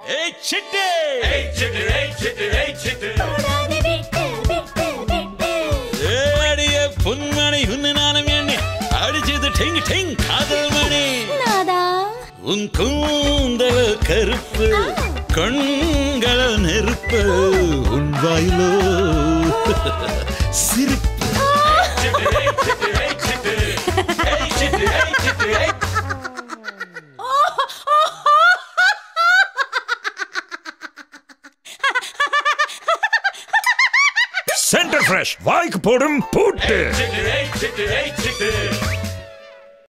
ஏய் சிட்டு! ஓடாதே விட்டு விட்டு விட்டு ஏடிய பொன்மணி உன்னு நானும் எண்ணி அடிச்சது டிங் டிங் காதல் மணி. நாதா உன் கூந்தல கருப்பு கண்கள நெருப்பு உன் வாயிலோ சிரிப்பு. சென்டர் ஃப்ரெஷ் வாய்க்கு போடும் பூட்டு.